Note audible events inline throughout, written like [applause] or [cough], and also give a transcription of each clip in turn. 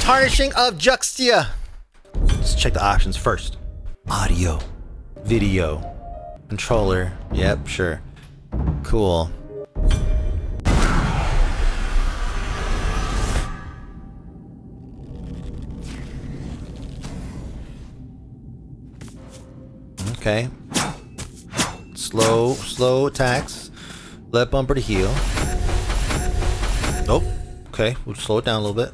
Tarnishing of Juxtia. Let's check the options first. Audio, video, controller. Yep, sure. Cool. Okay. Slow, slow attacks. Let bumper to heal. Nope. Okay, we'll slow it down a little bit.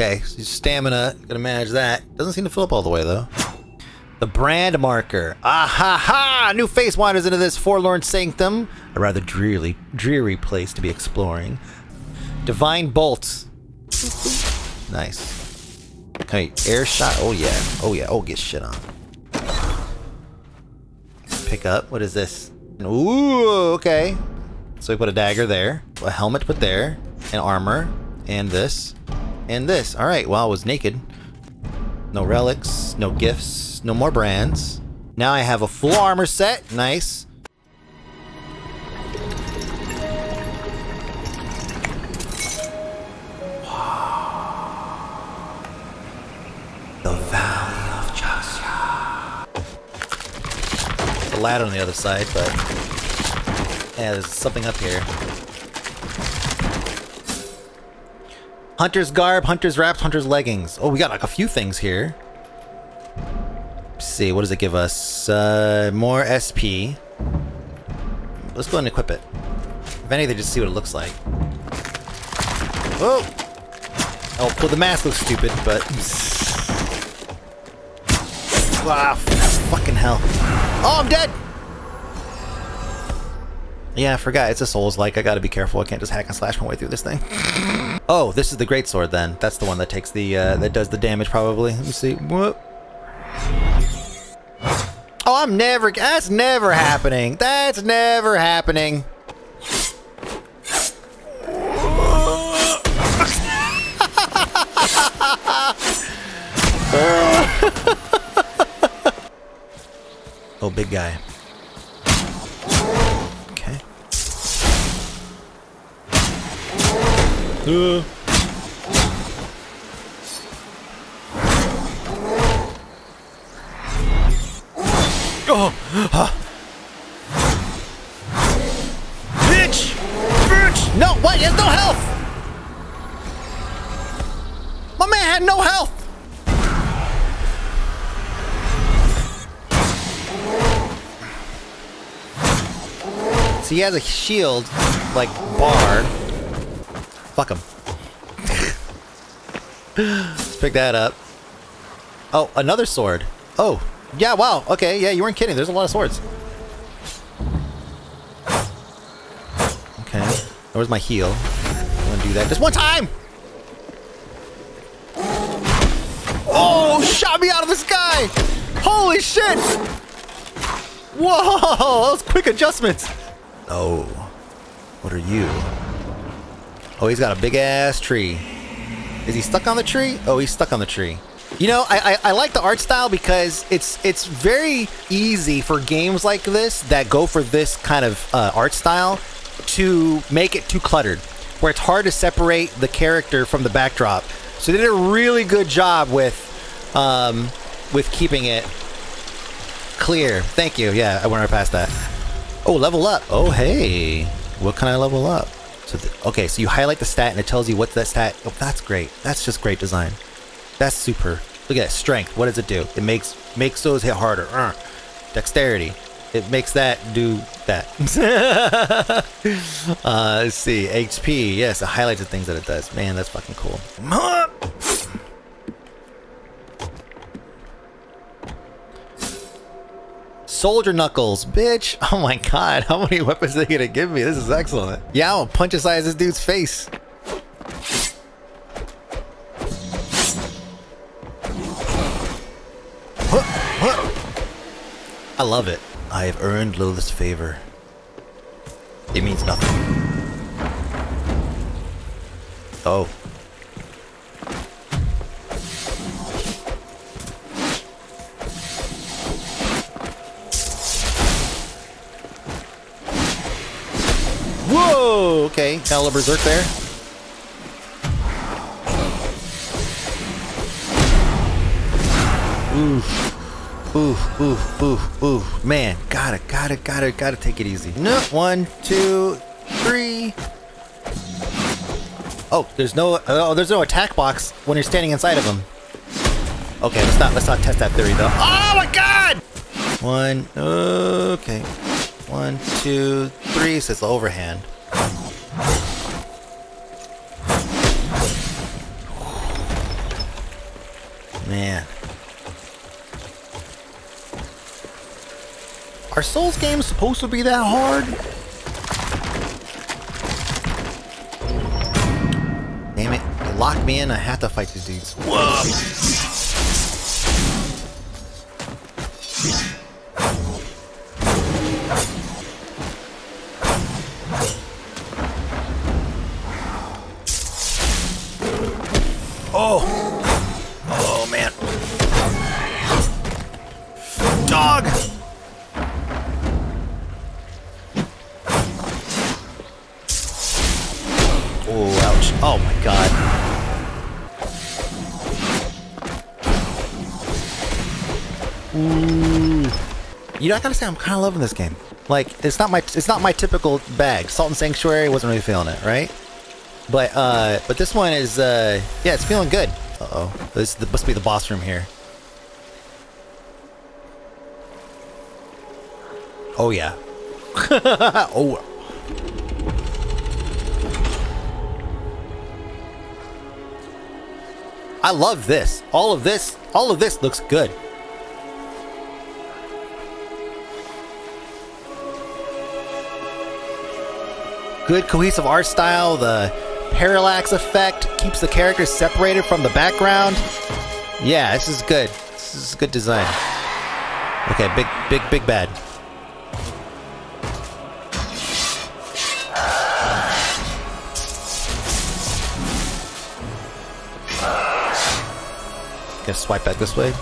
Okay, so stamina, gonna manage that. Doesn't seem to fill up all the way though. The brand marker. Ah ha ha! New face wanders into this forlorn sanctum. A rather dreary, dreary place to be exploring. Divine bolts. Nice. Okay, air shot. Oh yeah. Oh yeah. Oh, get shit on. Pick up. What is this? Ooh, okay. So we put a dagger there, a helmet put there, and armor, and this, and this. All right. Well, I was naked. No relics, no gifts, no more brands. Now I have a full armor set. Nice. The Valley of. The ladder on the other side, but yeah, there's something up here. Hunter's garb, hunter's wraps, hunter's leggings. Oh, we got like a few things here. Let's see, what does it give us? Uh, more SP. Let's go and equip it. If anything, just see what it looks like. Oh! Oh, well, the mask looks stupid, but... Ah, fucking hell. Oh, I'm dead! Yeah, I forgot. It's a Souls-like. I gotta be careful. I can't just hack and slash my way through this thing. [laughs] Oh, this is the great sword then. That's the one that takes the, uh, that does the damage probably. Let me see. Whoop. Oh, I'm never, that's never happening. That's never happening. [laughs] oh, big guy. Uh. Oh! Bitch! Bitch! No, what? He has no health! My man had no health! So he has a shield, like, bar. Fuck him. Let's pick that up. Oh, another sword. Oh, yeah, wow. Okay, yeah, you weren't kidding. There's a lot of swords. Okay. Where's my heal? I'm gonna do that just one time! Oh, shot me out of the sky! Holy shit! Whoa, [laughs] was quick adjustments. Oh, what are you? Oh, he's got a big ass tree. Is he stuck on the tree? Oh, he's stuck on the tree. You know, I, I, I, like the art style because it's it's very easy for games like this that go for this kind of uh, art style to make it too cluttered, where it's hard to separate the character from the backdrop. So they did a really good job with um, with keeping it clear. Thank you. Yeah, I went right past that. Oh, level up. Oh, hey. What can I level up? So okay, so you highlight the stat and it tells you what's that stat. Oh, that's great. That's just great design. That's super. Look at that strength. What does it do? It makes makes those hit harder. Uh, dexterity. It makes that do that. [laughs] uh, let's see. HP. Yes, it highlights the things that it does. Man, that's fucking cool. [laughs] Soldier Knuckles, bitch. [laughs] Oh my god, how many weapons are they gonna give me? This is excellent. Yeah, I'll punch aside this dude's face. I love it. I have earned Lilith's favor. It means nothing. Oh. Okay, Caliber Berserk there. Oof. Oof, oof, oof, oof. Man, gotta, gotta, gotta, gotta take it easy. No, one, two, three. Oh, there's no, oh, there's no attack box when you're standing inside of them. Okay, let's not, let's not test that theory though. Oh my god! One, okay. One, two, three, so the overhand. Man. Are Souls games supposed to be that hard? Damn it. They locked me in. I have to fight these dudes. Whoa! Know, I gotta say, I'm kind of loving this game. Like, it's not my it's not my typical bag. Salt and Sanctuary wasn't really feeling it, right? But uh, but this one is uh, yeah, it's feeling good. Uh oh, this, this must be the boss room here. Oh yeah. [laughs] oh. I love this. All of this, all of this looks good. Good cohesive art style. The parallax effect keeps the characters separated from the background. Yeah, this is good. This is good design. Okay, big, big, big bad. Gonna swipe back this way.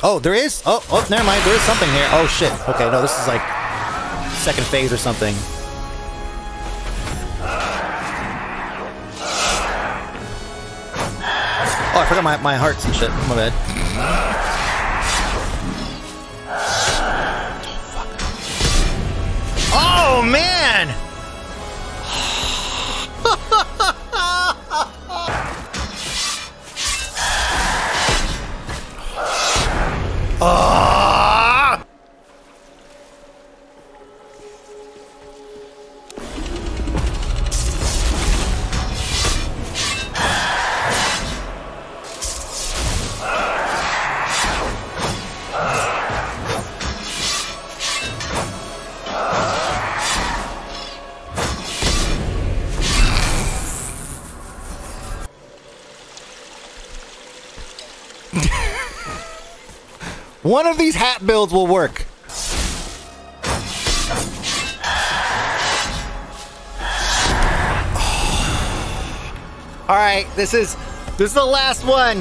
Oh, there is? Oh, oh, never mind. There is something here. Oh, shit. Okay, no, this is like second phase or something. Oh, I forgot my, my hearts and shit. My bad. Oh, man! [sighs] [laughs] One of these hat builds will work. [sighs] All right, this is this is the last one.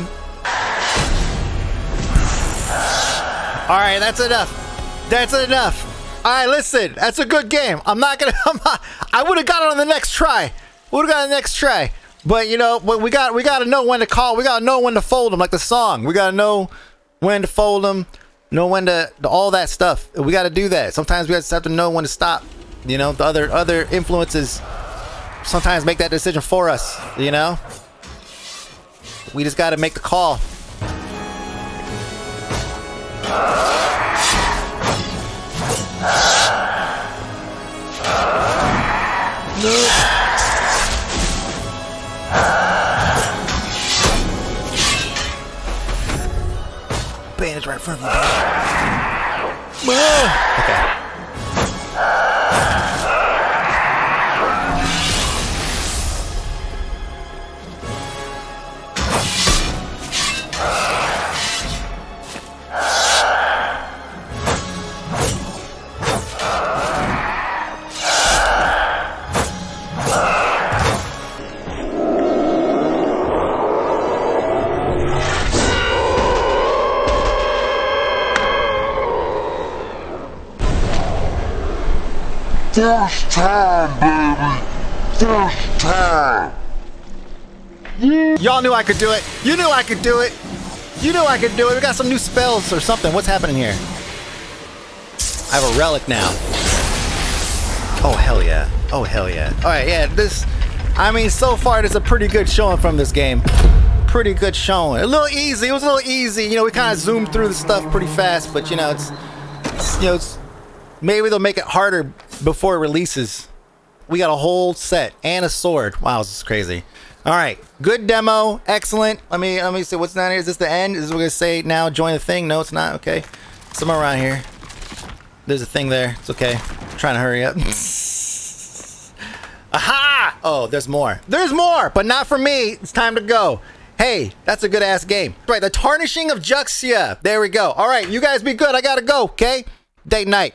All right, that's enough. That's enough. All right, listen, that's a good game. I'm not gonna. [laughs] I'm not, I would have got it on the next try. Would have got the next try. But you know, we got we got to know when to call. We got to know when to fold them, like the song. We got to know when to fold them, know when to, all that stuff. We got to do that. Sometimes we just have to know when to stop. You know, the other other influences sometimes make that decision for us. You know, we just got to make the call. Bandage right First time, baby. First time. Y'all knew I could do it. You knew I could do it. You knew I could do it. We got some new spells or something. What's happening here? I have a relic now. Oh, hell yeah. Oh, hell yeah. All right, yeah, this... I mean, so far, there's a pretty good showing from this game. Pretty good showing. A little easy. It was a little easy. You know, we kind of zoomed through the stuff pretty fast, but, you know, it's... it's you know, it's, maybe they'll make it harder before it releases. We got a whole set and a sword. Wow, this is crazy. All right, good demo, excellent. Let me let me see what's down here. Is this the end? Is this what we're gonna say now? Join the thing? No, it's not. Okay, somewhere around here. There's a thing there. It's okay. I'm trying to hurry up. [laughs] Aha! Oh, there's more. There's more, but not for me. It's time to go. Hey, that's a good ass game. Right, the tarnishing of Juxtia. There we go. All right, you guys be good. I gotta go. Okay, date night.